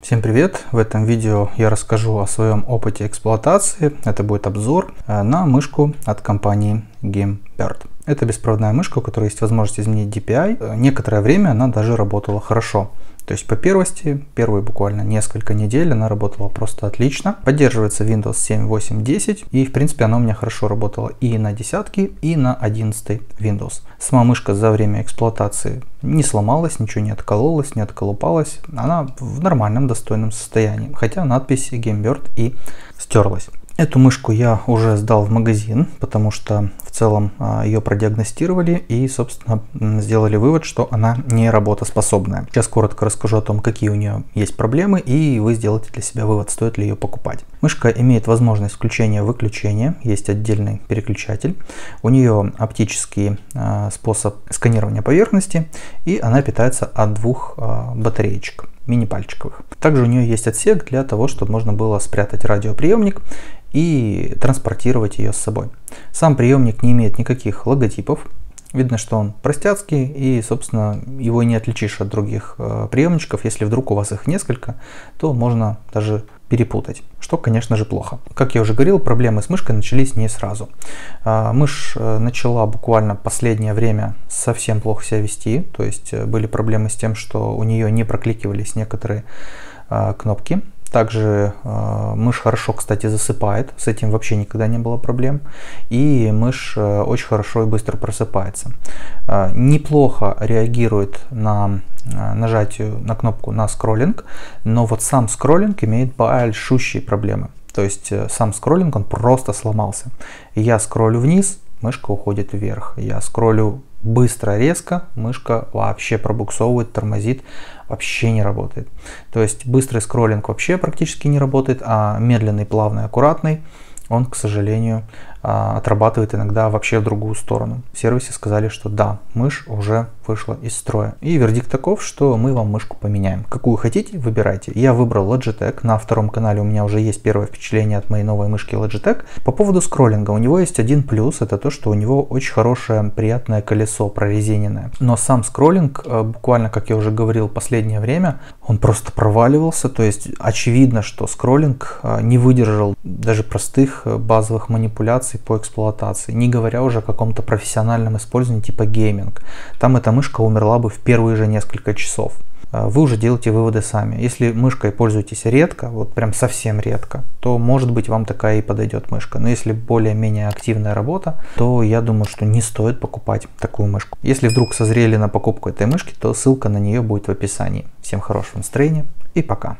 Всем привет! В этом видео я расскажу о своем опыте эксплуатации. Это будет обзор э, на мышку от компании GameBird. Это беспроводная мышка, у которой есть возможность изменить DPI. Некоторое время она даже работала хорошо. То есть по первости, первые буквально несколько недель она работала просто отлично. Поддерживается Windows 7, 8, 10 и в принципе она у меня хорошо работала и на десятке, и на 11 Windows. Сама мышка за время эксплуатации не сломалась, ничего не откололась, не отколупалась. Она в нормальном достойном состоянии, хотя надпись GameBird и стерлась. Эту мышку я уже сдал в магазин, потому что целом а, ее продиагностировали и, собственно, сделали вывод, что она не работоспособная. Сейчас коротко расскажу о том, какие у нее есть проблемы, и вы сделаете для себя вывод, стоит ли ее покупать. Мышка имеет возможность включения-выключения, есть отдельный переключатель. У нее оптический а, способ сканирования поверхности, и она питается от двух а, батареечек мини-пальчиковых. Также у нее есть отсек для того, чтобы можно было спрятать радиоприемник и транспортировать ее с собой. Сам приемник не имеет никаких логотипов. Видно, что он простяцкий и, собственно, его не отличишь от других э, приемничков. Если вдруг у вас их несколько, то можно даже перепутать, что, конечно же, плохо. Как я уже говорил, проблемы с мышкой начались не сразу. Э, мышь э, начала буквально последнее время совсем плохо себя вести, то есть были проблемы с тем, что у нее не прокликивались некоторые кнопки, также э, мышь хорошо, кстати, засыпает, с этим вообще никогда не было проблем. И мышь э, очень хорошо и быстро просыпается. Э, неплохо реагирует на э, нажатие на кнопку на скроллинг, но вот сам скроллинг имеет большущие проблемы. То есть э, сам скроллинг, он просто сломался. Я скроллю вниз, мышка уходит вверх. Я скроллю быстро, резко, мышка вообще пробуксовывает, тормозит, вообще не работает. То есть быстрый скроллинг вообще практически не работает, а медленный, плавный, аккуратный, он, к сожалению, отрабатывает иногда вообще в другую сторону. В сервисе сказали, что да, мышь уже вышла из строя. И вердикт таков, что мы вам мышку поменяем. Какую хотите, выбирайте. Я выбрал Logitech. На втором канале у меня уже есть первое впечатление от моей новой мышки Logitech. По поводу скроллинга, у него есть один плюс, это то, что у него очень хорошее, приятное колесо прорезиненное. Но сам скроллинг, э, буквально, как я уже говорил, последнее время, он просто проваливался. То есть очевидно, что скроллинг э, не выдержал даже простых э, базовых манипуляций по эксплуатации, не говоря уже о каком-то профессиональном использовании типа гейминг. Там эта мышка умерла бы в первые же несколько часов. А, вы уже делаете выводы сами. Если мышкой пользуетесь редко, вот прям совсем редко, то может быть вам такая и подойдет мышка. Но если более-менее активная работа, то я думаю, что не стоит покупать такую мышку. Если вдруг созрели на покупку этой мышки, то ссылка на нее будет в описании. Всем хорошего настроения и пока.